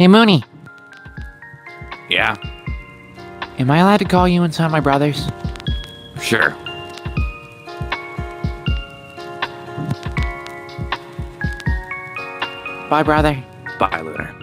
Hey, Mooney, Yeah, am I allowed to call you and some my brothers? sure. Bye, brother. Bye, Lunar.